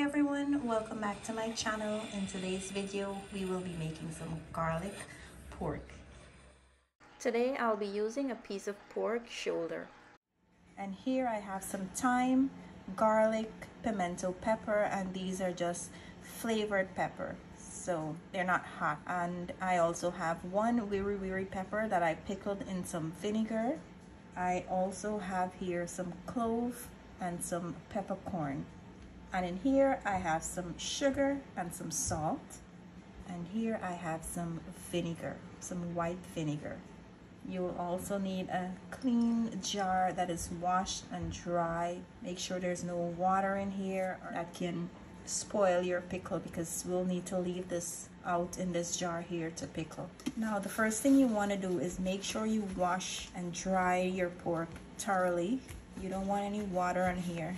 Hi everyone, welcome back to my channel. In today's video, we will be making some garlic pork. Today I'll be using a piece of pork shoulder. And here I have some thyme, garlic, pimento pepper, and these are just flavored pepper. So they're not hot. And I also have one wiri wiri pepper that I pickled in some vinegar. I also have here some clove and some peppercorn. And in here I have some sugar and some salt. And here I have some vinegar, some white vinegar. You will also need a clean jar that is washed and dry. Make sure there's no water in here that can spoil your pickle because we'll need to leave this out in this jar here to pickle. Now the first thing you want to do is make sure you wash and dry your pork thoroughly. You don't want any water in here.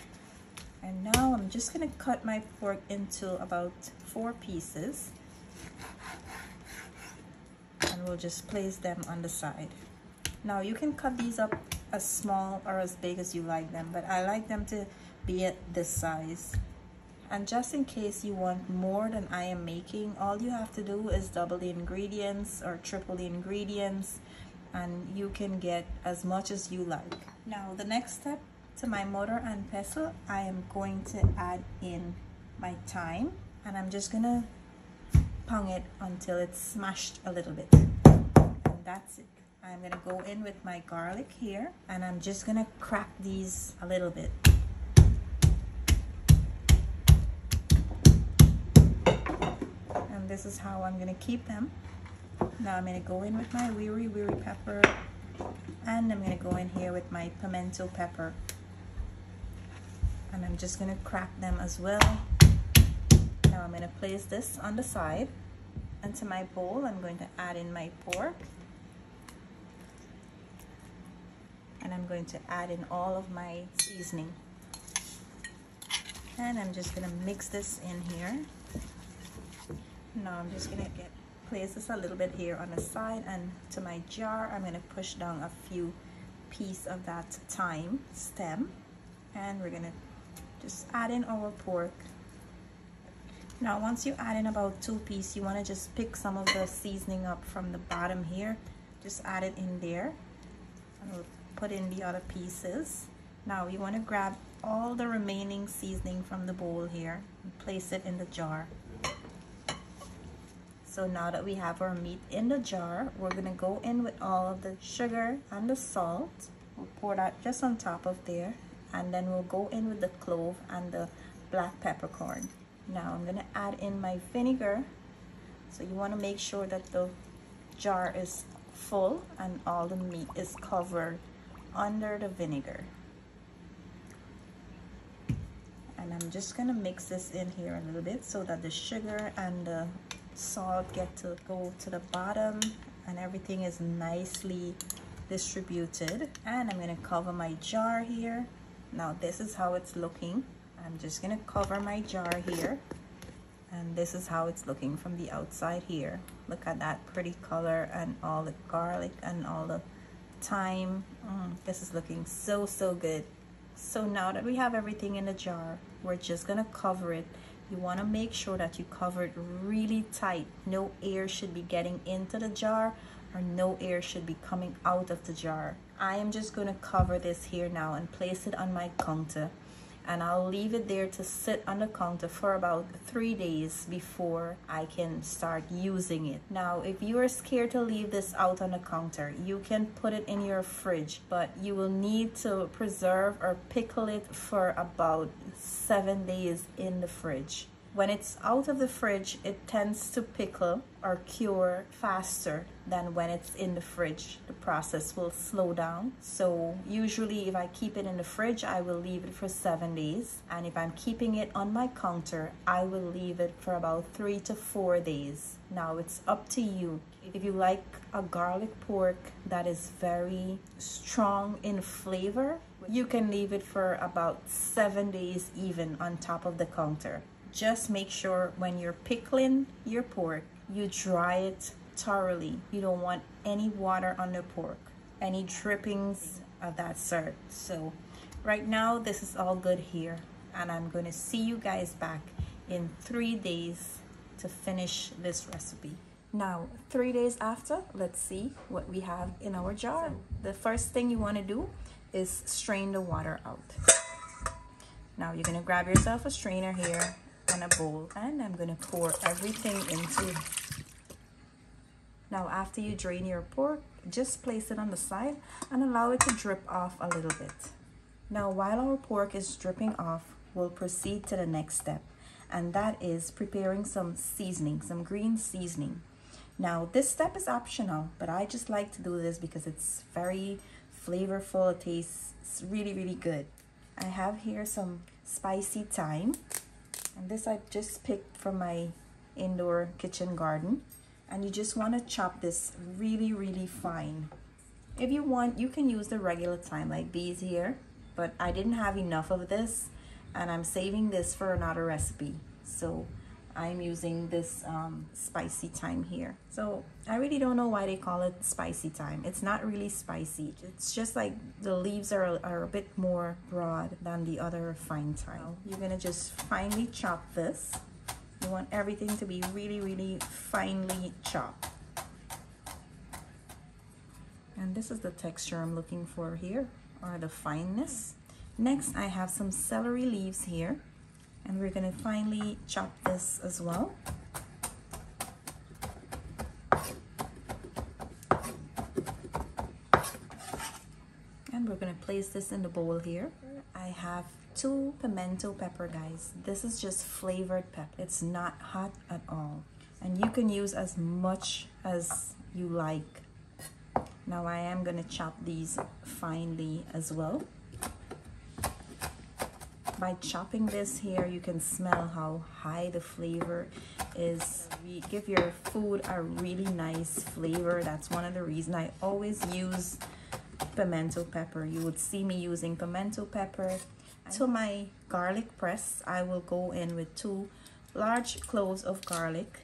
And now I'm just gonna cut my pork into about four pieces. And we'll just place them on the side. Now you can cut these up as small or as big as you like them, but I like them to be at this size. And just in case you want more than I am making, all you have to do is double the ingredients or triple the ingredients and you can get as much as you like. Now the next step to my mortar and pestle, I am going to add in my thyme and I'm just gonna pong it until it's smashed a little bit. And that's it. I'm gonna go in with my garlic here and I'm just gonna crack these a little bit. And this is how I'm gonna keep them. Now I'm gonna go in with my wiri wiri pepper and I'm gonna go in here with my pimento pepper and I'm just gonna crack them as well. Now I'm gonna place this on the side into my bowl. I'm going to add in my pork. And I'm going to add in all of my seasoning. And I'm just gonna mix this in here. Now I'm just gonna get place this a little bit here on the side and to my jar I'm gonna push down a few piece of that thyme stem. And we're gonna just add in our pork. Now once you add in about two pieces you want to just pick some of the seasoning up from the bottom here. Just add it in there. And we'll put in the other pieces. Now you want to grab all the remaining seasoning from the bowl here and place it in the jar. So now that we have our meat in the jar we're gonna go in with all of the sugar and the salt. We'll pour that just on top of there and then we'll go in with the clove and the black peppercorn. Now I'm gonna add in my vinegar. So you want to make sure that the jar is full and all the meat is covered under the vinegar. And I'm just gonna mix this in here a little bit so that the sugar and the salt get to go to the bottom and everything is nicely distributed. And I'm gonna cover my jar here now this is how it's looking. I'm just gonna cover my jar here. And this is how it's looking from the outside here. Look at that pretty color and all the garlic and all the thyme. Mm, this is looking so so good. So now that we have everything in the jar we're just gonna cover it. You want to make sure that you cover it really tight. No air should be getting into the jar or no air should be coming out of the jar I am just going to cover this here now and place it on my counter and I'll leave it there to sit on the counter for about three days before I can start using it. Now, if you are scared to leave this out on the counter, you can put it in your fridge, but you will need to preserve or pickle it for about seven days in the fridge. When it's out of the fridge, it tends to pickle or cure faster than when it's in the fridge. The process will slow down. So usually if I keep it in the fridge, I will leave it for seven days. And if I'm keeping it on my counter, I will leave it for about three to four days. Now it's up to you. If you like a garlic pork that is very strong in flavor, you can leave it for about seven days even on top of the counter just make sure when you're pickling your pork, you dry it thoroughly. You don't want any water on the pork, any drippings of that sort. So right now, this is all good here. and I'm to see you guys back in three days to finish this recipe. Now, three days after, let's see what we have in our jar. The first thing you want to do is strain the water out. Now, you're to grab yourself a strainer here and a bowl, and I'm to pour everything into. Now, after you drain your pork, just place it on the side and allow it to drip off a little bit. Now, while our pork is dripping off, we'll proceed to the next step, and that is preparing some seasoning, some green seasoning. Now, this step is optional, but I just like to do this because it's very flavorful. It tastes really, really good. I have here some spicy thyme, and this I just picked from my indoor kitchen garden. And you just want to chop this really, really fine. If you want, you can use the regular thyme like these here, but I didn't have enough of this, and I'm saving this for another recipe. So I'm using this um, spicy thyme here. So I really don't know why they call it spicy thyme. It's not really spicy. It's just like the leaves are, are a bit more broad than the other fine thyme. You're gonna just finely chop this. You want everything to be really, really finely chopped. And this is the texture I'm looking for here, or the fineness. Next, I have some celery leaves here and we're to finely chop this as well. And we're to place this in the bowl here. I have two pimento pepper guys. This is just flavored pepper it's not hot at all. And you can use as much as you like. Now I am to chop these finely as well by chopping this here you can smell how high the flavor is. We give your food a really nice flavor. That's one of the reasons I always use pimento pepper. You would see me using pimento pepper. To my garlic press I will go in with two large cloves of garlic.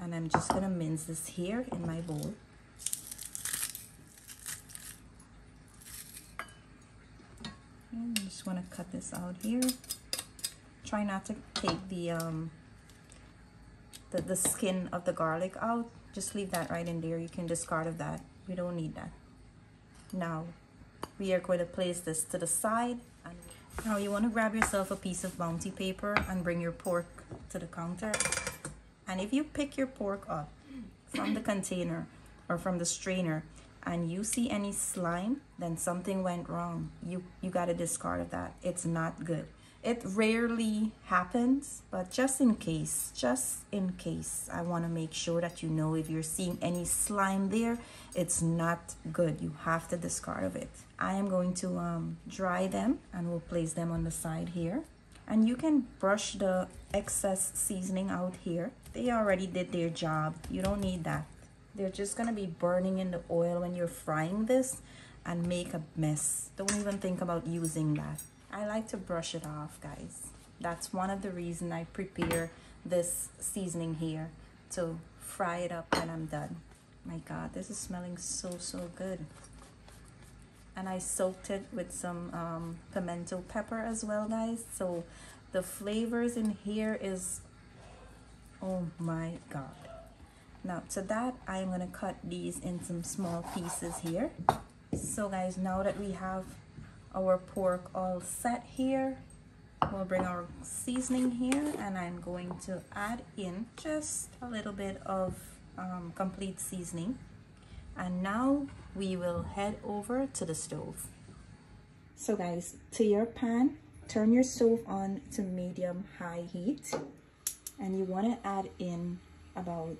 And I'm just gonna mince this here in my bowl and just want to cut this out here. Try not to take the um the, the skin of the garlic out. Just leave that right in there. You can discard of that. We don't need that. Now we are going to place this to the side. Now you want to grab yourself a piece of bounty paper and bring your pork to the counter. And if you pick your pork up from the container or from the strainer and you see any slime, then something went wrong. You, you got to discard of that. It's not good. It rarely happens, but just in case, just in case, I want to make sure that you know if you're seeing any slime there, it's not good. You have to discard of it. I am going to um, dry them and we'll place them on the side here. And you can brush the excess seasoning out here. They already did their job. You don't need that. They're just to be burning in the oil when you're frying this and make a mess. Don't even think about using that. I like to brush it off, guys. That's one of the reasons I prepare this seasoning here to fry it up when I'm done. My God, this is smelling so, so good. And I soaked it with some um, pimento pepper as well, guys. So the flavors in here is, oh my God. Now to that, I am gonna cut these in some small pieces here. So guys, now that we have our pork all set here, we'll bring our seasoning here and I'm going to add in just a little bit of um, complete seasoning. And now we will head over to the stove. So guys, to your pan, turn your stove on to medium high heat and you want to add in about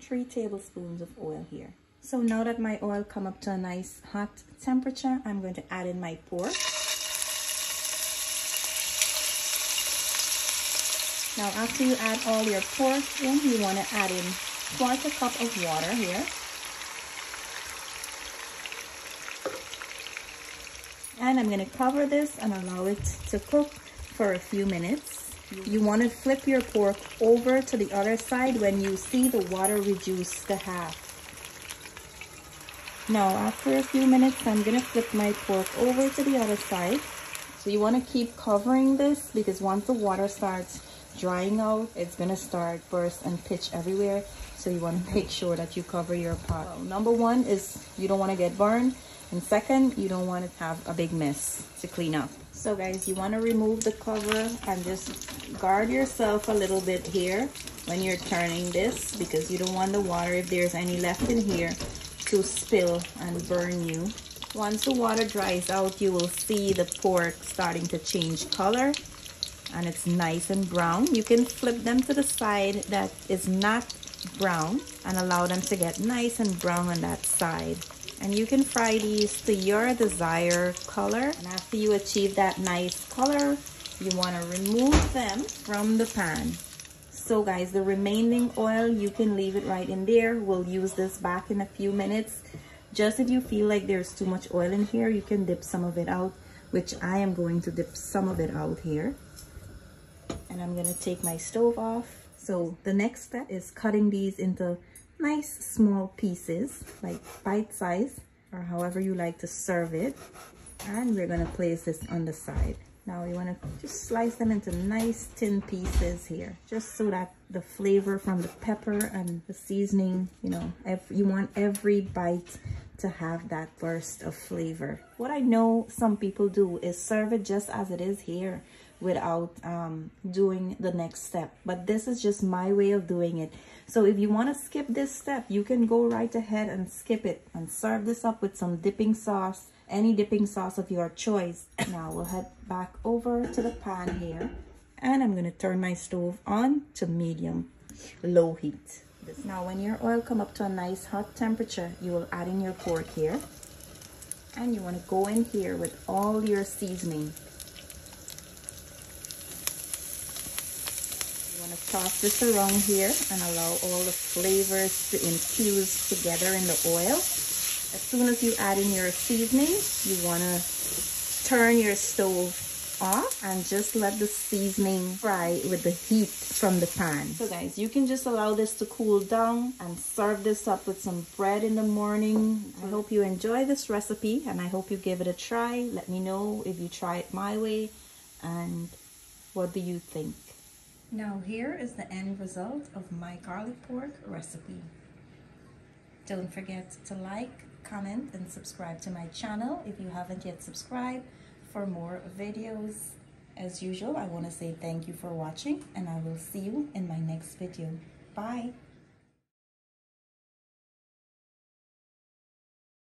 three tablespoons of oil here. So now that my oil come up to a nice hot temperature, I'm going to add in my pork. Now after you add all your pork in, you want to add in quarter cup of water here. And I'm going to cover this and allow it to cook for a few minutes. You want to flip your pork over to the other side when you see the water reduce to half. Now, after a few minutes, I'm going to flip my pork over to the other side. So you want to keep covering this because once the water starts drying out, it's going to start burst and pitch everywhere. So you want to make sure that you cover your pot. Well, number one is you don't want to get burned. And second, you don't want to have a big mess to clean up. So guys, you want to remove the cover and just guard yourself a little bit here when you're turning this because you don't want the water, if there's any left in here, to spill and burn you. Once the water dries out, you will see the pork starting to change color and it's nice and brown. You can flip them to the side that is not brown and allow them to get nice and brown on that side. And you can fry these to your desired color. And after you achieve that nice color, you want to remove them from the pan. So guys, the remaining oil, you can leave it right in there. We'll use this back in a few minutes. Just if you feel like there's too much oil in here, you can dip some of it out, which I am going to dip some of it out here. And I'm gonna take my stove off so the next step is cutting these into nice small pieces, like bite size, or however you like to serve it. And we're gonna place this on the side. Now you wanna just slice them into nice thin pieces here, just so that the flavor from the pepper and the seasoning, you know, you want every bite to have that burst of flavor. What I know some people do is serve it just as it is here without um, doing the next step. But this is just my way of doing it. So if you want to skip this step, you can go right ahead and skip it and serve this up with some dipping sauce, any dipping sauce of your choice. Now we'll head back over to the pan here and I'm going to turn my stove on to medium low heat. Now when your oil come up to a nice hot temperature, you will add in your pork here and you want to go in here with all your seasoning toss this around here and allow all the flavors to infuse together in the oil. As soon as you add in your seasoning, you want to turn your stove off and just let the seasoning fry with the heat from the pan. So guys, you can just allow this to cool down and serve this up with some bread in the morning. I hope you enjoy this recipe and I hope you give it a try. Let me know if you try it my way and what do you think. Now here is the end result of my garlic pork recipe. Don't forget to like, comment, and subscribe to my channel if you haven't yet subscribed for more videos. As usual, I want to say thank you for watching and I will see you in my next video. Bye!